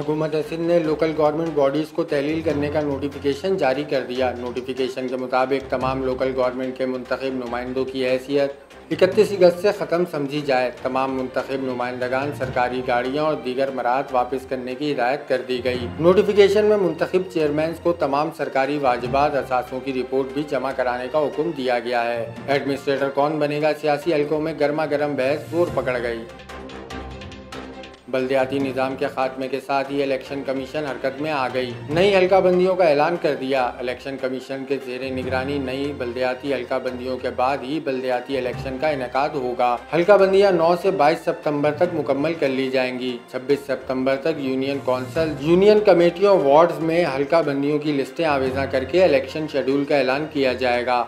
हुकूमत सिंध ने local government bodies को तहलील करने का नोटिफिकेशन जारी कर दिया। नोटिफिकेशन के मुताबिक तमाम लोकल गवर्नमेंट के मुंतखब नुमाइंदों की हैसियत इकतीस अगस्त से ख़त्म समझी जाए। तमाम मुंतखब नुमाइंदगान सरकारी गाड़ियाँ और दीगर मराहत वापस करने की हिदायत कर दी गई। नोटिफिकेशन में मुंतखब चेयरमैन को तमाम सरकारी वाजबात, असासों की रिपोर्ट भी जमा कराने का हुक्म दिया गया है। एडमिनिस्ट्रेटर कौन बनेगा? सियासी हल्कों में गर्मा गर्म बहस ज़ोर पकड़ गई। बल्दियाती निज़ाम के खात्मे के साथ ही इलेक्शन कमीशन हरकत में आ गई। नई हल्का बंदियों का ऐलान कर दिया। इलेक्शन कमीशन के जेर निगरानी नई बल्दियाती हल्का बंदियों के बाद ही बल्दियाती इलेक्शन का इनका होगा। हल्का बंदियाँ नौ से बाईस सितंबर तक मुकम्मल कर ली जाएँगी। छब्बीस सितंबर तक यूनियन कौंसिल, यूनियन कमेटियों वार्ड में हल्का बंदियों की लिस्टें आवेजा करके इलेक्शन शेड्यूल का ऐलान किया जाएगा।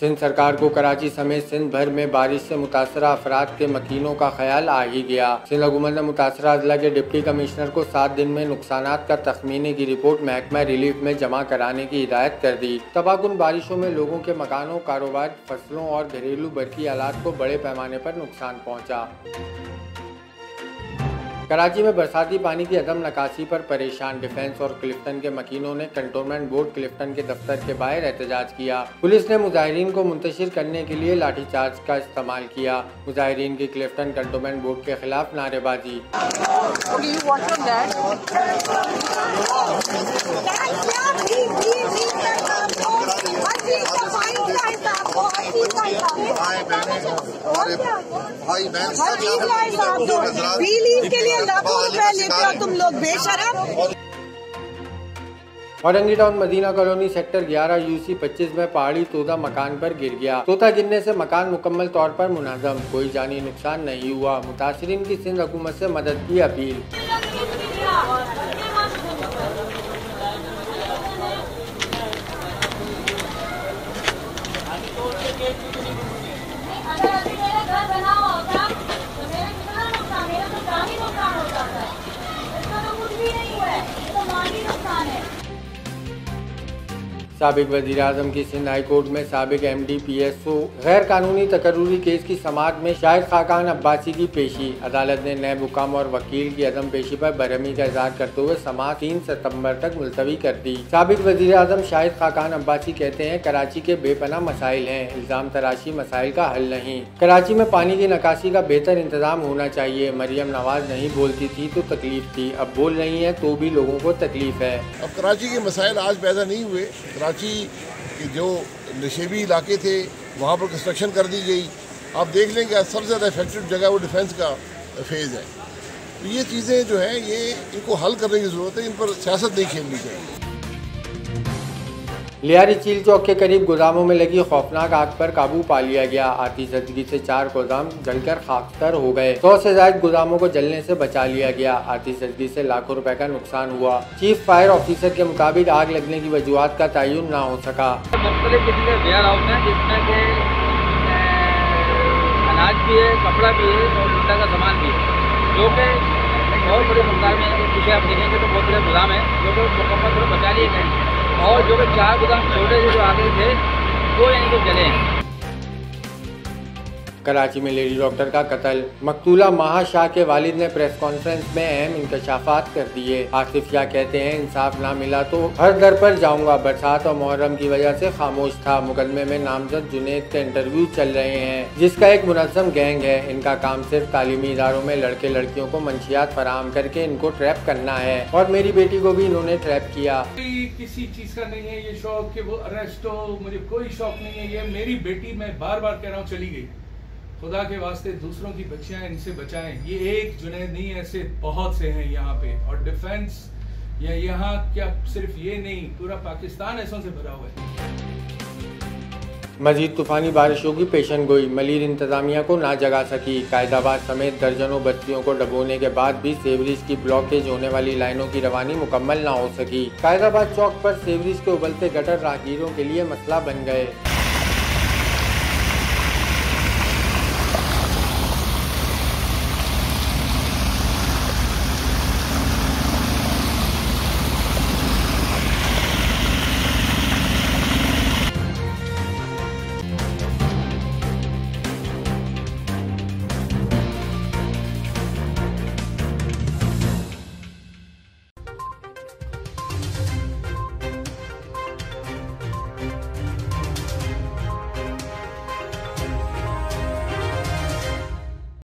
सिंध सरकार को कराची समेत सिंध भर में बारिश से मुतासर अफराद के मकीनों का ख्याल आ ही गया। सिंध हुकूमत ने मुतासर अजला के डिप्टी कमिश्नर को सात दिन में नुकसान का तखमीने की रिपोर्ट महकमा रिलीफ में जमा कराने की हिदायत कर दी। तबाहकुन बारिशों में लोगों के मकानों, कारोबार, फ़सलों और घरेलू बरकी आलात को बड़े पैमाने पर नुकसान पहुँचा। कराची में बरसाती पानी की अदम नकासी पर परेशान डिफेंस और क्लिफ्टन के मकीनों ने कंटोनमेंट बोर्ड क्लिफ्टन के दफ्तर के बाहर एहतजाज किया। पुलिस ने मुजाहरीन को मुंतशिर करने के लिए लाठीचार्ज का इस्तेमाल किया। मुजाहरीन की क्लिफ्टन कंटोनमेंट बोर्ड के खिलाफ नारेबाजी। भाई बहन के लिए लाखों रुपए लेते हो तुम लोग बेशरम। Orangi town Madina colony sector 11 UC 25 में पहाड़ी तोता मकान पर गिर गया। तोता गिरने से मकान मुकम्मल तौर पर मुनाजम। कोई जानी नुकसान नहीं हुआ। मुतासरीन की सिंध हुकूमत से मदद की अपील। सबक वजी अजम की सिंध हाई कोर्ट में सबक M D P S O गैर कानूनी तकरूरी केस की समात में शाहिद खाकान अब्बासी की पेशी। अदालत ने नए हुकाम और वकील की अदम पेशी पर बरहमी का इजहार करते हुए समात तीन सितंबर तक मुलतवी कर दी। सबक वजी अजम शाहिद खाकान अब्बासी कहते हैं, कराची के बेपना मसाइल हैं, इल्ज़ाम तराशी मसाइल का हल नहीं। कराची में पानी की निकासी का बेहतर इंतज़ाम होना चाहिए। मरियम नवाज़ नहीं बोलती थी तो तकलीफ़ थी। अब बोल रही है तो भी लोगों को तकलीफ़ है। अब कराची के मसाइल आज पैदा नहीं हुए। कराची के जो नशेबी इलाके थे, वहाँ पर कंस्ट्रक्शन कर दी गई। आप देख लेंगे सबसे ज़्यादा इफ़ेक्टिव जगह वो डिफेंस का फ़ेज़ है। तो ये चीज़ें जो हैं, ये इनको हल करने की ज़रूरत है, इन पर सियासत नहीं खेलनी चाहिए। लियारी चील चौक के करीब गोदामों में लगी खौफनाक आग पर काबू पा लिया गया। आती से चार गोदाम जलकर खाकतर हो गए। सौ से ज़्यादा गोदामों को जलने से बचा लिया गया। आती से लाखों रुपए का नुकसान हुआ। चीफ फायर ऑफिसर के मुताबिक आग लगने की वजूहत का तयन न हो सका। अनाज भी है कपड़ा भी है और का सामान भी है जो कि बहुत में पीछे आप देखेंगे तो बहुत बड़े गोदाम है जो कि मुकम्मल बचा लिए गए और जो कि चार गोदाम छोटे से जो आगे थे, वो यानी कि चले हैं। कराची में लेडी डॉक्टर का कत्ल। मकतूला महा शाह के वालिद ने प्रेस कॉन्फ्रेंस में अहम इंकशाफात कर दिए। आसिफ शाह कहते हैं, इंसाफ ना मिला तो हर दर पर जाऊँगा। बरसात और मुहर्रम की वजह से खामोश था। मुकदमे में नामजद जुनेद के इंटरव्यू चल रहे हैं, जिसका एक मुनजम गैंग है। इनका काम सिर्फ़ तालीमी इदारों में लड़के लड़कियों को मंशियात फराम करके इनको ट्रैप करना है। और मेरी बेटी को भी इन्होंने ट्रैप किया। किसी चीज़ का नहीं है ये शौक कि वो अरेस्ट हो। मुझे कोई शौक नहीं है। ये मेरी बेटी मैं बार बार कह रहा हूँ, चली गई। खुदा के वास्ते दूसरों की बच्चियाँ इनसे बचाएँ। ये एक जुनेद नहीं, ऐसे बहुत से हैं यहाँ पे। और डिफेंस या यहाँ क्या सिर्फ़ ये नहीं, पूरा पाकिस्तान ऐसों से भरा हुआ है। मजीद तूफानी बारिशों की पेशन गोई। मलिर इंतजामिया को ना जगा सकी। कायदाबाद समेत दर्जनों बस्तियों को डबोने के बाद भी सेवरेज की ब्लॉकेज होने वाली लाइनों की रवानी मुकम्मल ना हो सकी। कायदाबाद चौक पर सेवरेज के उबलते गटर राहगीरों के लिए मसला बन गए।